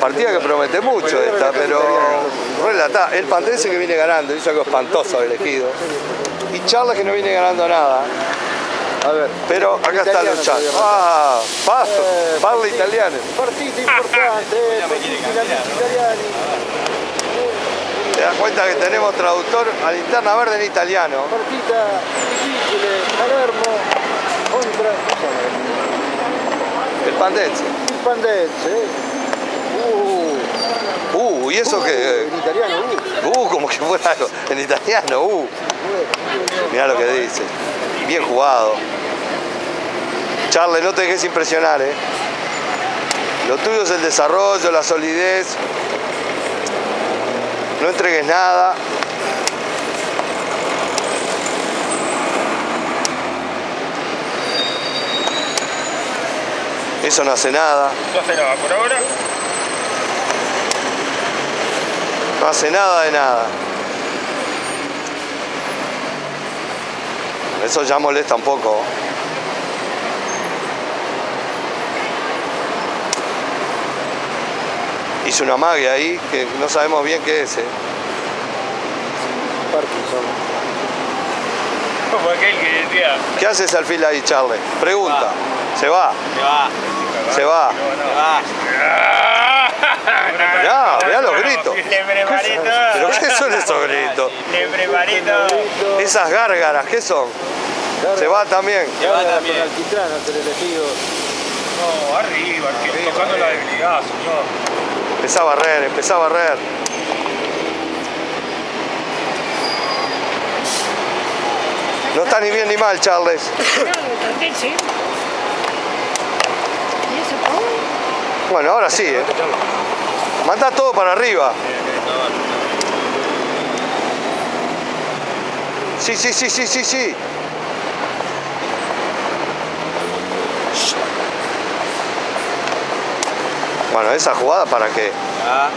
Partida que promete mucho esta, pero relata. El Pantense que viene ganando, hizo algo espantoso el elegido. Y Charles que no viene ganando nada. A ver. Pero acá está luchando. Ah, paso, Eh, parla italiano. Partita importante, eh, italiani. Te das cuenta que tenemos traductor a linterna verde en italiano. Partita difficile, Palermo contra El Pantense. il Pandense. Eh. Uh, Uh, y eso que. en italiano, uh. Uh, como que fuera algo en italiano, uh. Mirá lo que dice. Bien jugado. Charles, no te dejes impresionar, eh. Lo tuyo es el desarrollo, la solidez. No entregues nada. Eso no hace nada. No hace nada por ahora. No hace nada de nada. Eso ya molesta un poco. Hizo una magia ahí que no sabemos bien qué es. eh. Parkinson. Como aquel que decía. ¿Qué hace ese alfil ahí, Charles? Pregunta. Se va, Se va, se va. se gritos. Le preparé todo. ¿Pero qué son esos gritos? Le preparé todo. Esas gárgaras, ¿qué son? Se va también. Se va Ahora con también. Alquitrán el elegido. No, arriba, que- tocando la debilidad, señor. Empezá a barrer, empezá a barrer. No está ni bien ni mal, Charles. Bueno, ahora sí, ¿eh? Manda todo para arriba. Sí, sí, sí, sí, sí, sí. Bueno, esa jugada para qué? Ah.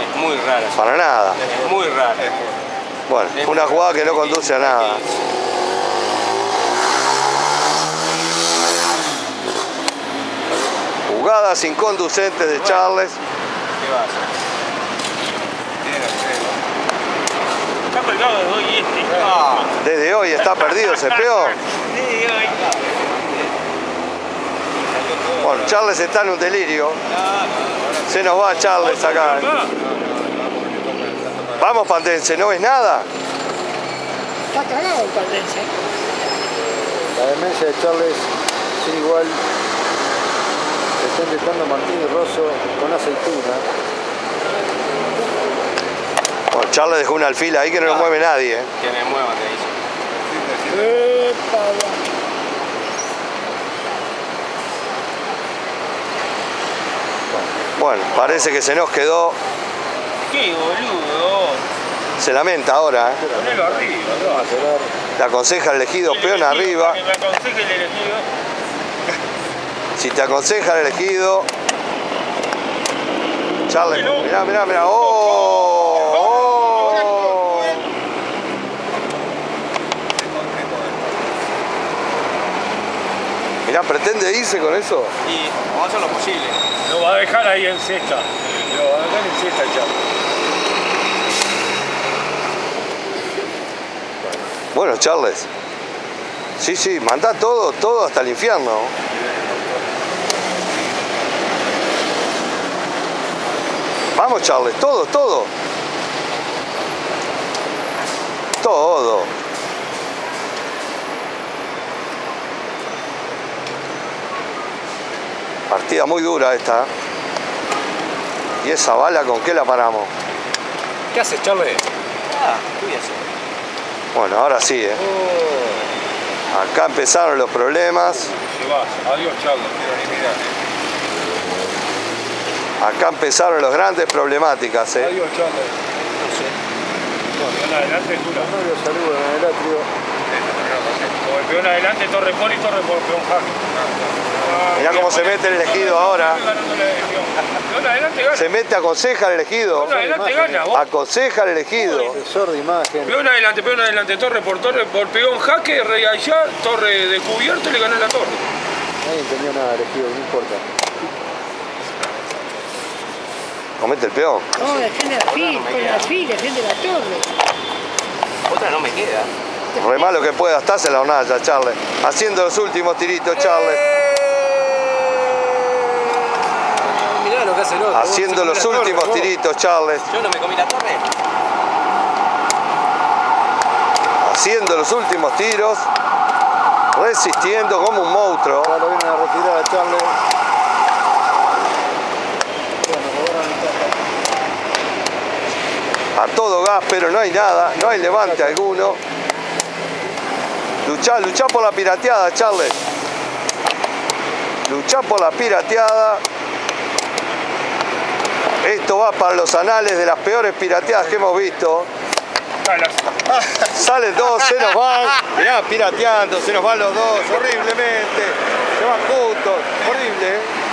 Es muy rara. Para nada. Es muy rara. Bueno, una jugada que no conduce a nada. Jugadas inconducentes de Charles. ¿Qué va a hacer? Está colgado de hoy este. Ah, Desde hoy está perdido ese peón. Sí, hoy. Bueno, Charles está en un delirio. Se nos va Charles acá. Vamos, Pantense, ¿no ves nada? Está cagado el Paldense. La demencia de Charles sin igual. Se está intentando Martín y Rosso con aceituna. Bueno, Charles dejó un alfil ahí que no lo mueve nadie. ¿eh? que me muevan, te dice. Epa, Bueno, parece que se nos quedó. Qué boludo. Se lamenta ahora. ¿eh? Ponelo arriba, no. Le aconseja el elegido peón arriba. Que me aconseje el elegido. Si te aconseja el elegido. Charles, mirá, mirá, mirá. ¡Oh! ¡Oh! Mirá, pretende irse con eso. Y vamos a hacer lo posible. Lo va a dejar ahí en cesta. Lo va a dejar en cesta ya. Bueno, Charles. Sí, sí, manda todo, todo hasta el infierno. Vamos, Charles, todo, todo. Todo. Partida muy dura esta. ¿Y esa bala con qué la paramos? ¿Qué haces, Charlie? Ah, ¿qué voy a hacer? Bueno, ahora sí, ¿eh? Acá empezaron los problemas. Se va. Adiós, Charles. Quiero ni mirar. Acá empezaron las grandes problemáticas, ¿eh? Adiós, Charles. No sé. Peón adelante. No en el atrio. Adelante, torre por y torre por peón jaque. Mirá cómo se mete el elegido ahora. Peón adelante gana. Se mete, aconseja al elegido. Peón adelante gana. vos. Aconseja al elegido. Profesor de imagen. Peón adelante, peón adelante, torre por torre, por peón jaque, rey allá, torre de cubierto y le gané la torre. Nadie entendió nada, elegido, no importa. Comete el peón. No, defiende la fila, pone la fila, defiende la torre. Otra no me queda. Re malo que pueda, estás en la hornalla, Charles. Haciendo los últimos tiritos, Charles. Mirá lo que hace el otro. Haciendo los se últimos vos. tiritos, Charles. Yo no me comí la torre. Haciendo los últimos tiros. Resistiendo como un monstruo. Ya lo vienen a retirar a Charles. Bueno, robaron el A todo gas, pero no hay nada. No hay levante alguno. Luchá, luchá por la pirateada, Charles. Luchá por la pirateada. Esto va para los anales de las peores pirateadas que hemos visto. Salen todos, se nos van. Mirá, pirateando, se nos van los dos, horriblemente. Se van juntos, horrible. ¿eh?